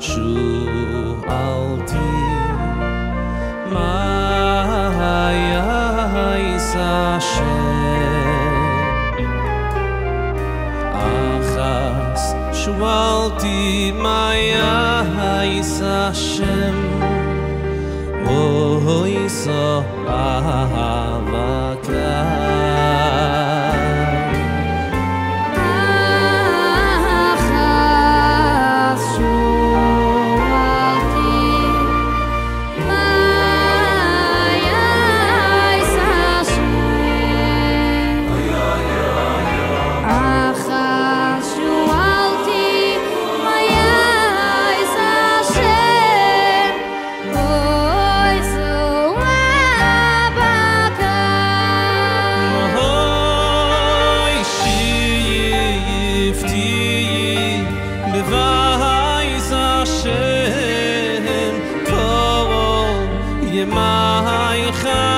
שוב אל תיר מה יעש השם אחס שוב אל תיר מה יעש השם אוי סו אבקה weiß Hashem, Toro, Yemai Chai.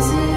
Schon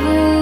Oh.